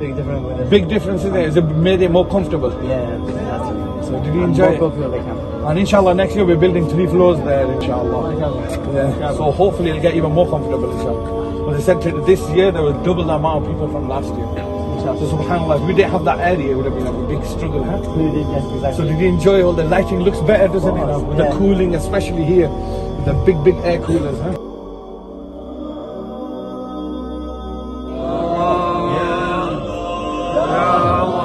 big difference with it. Big difference in it. Has it made it more comfortable? Yeah, that's So did you enjoy it? comfortable they can. And inshallah, next year we're building three floors there, inshallah. Oh, yeah. So hopefully it'll get even more comfortable, inshallah. But they said to- this year there was double the amount of people from last year. So subhanAllah, if we didn't have that area, it would have been like a big struggle, huh? We did, yes, So did you enjoy all the lighting? Looks better, doesn't it? Oh, now? With the cooling, especially here, with the big, big air coolers, huh? Allahu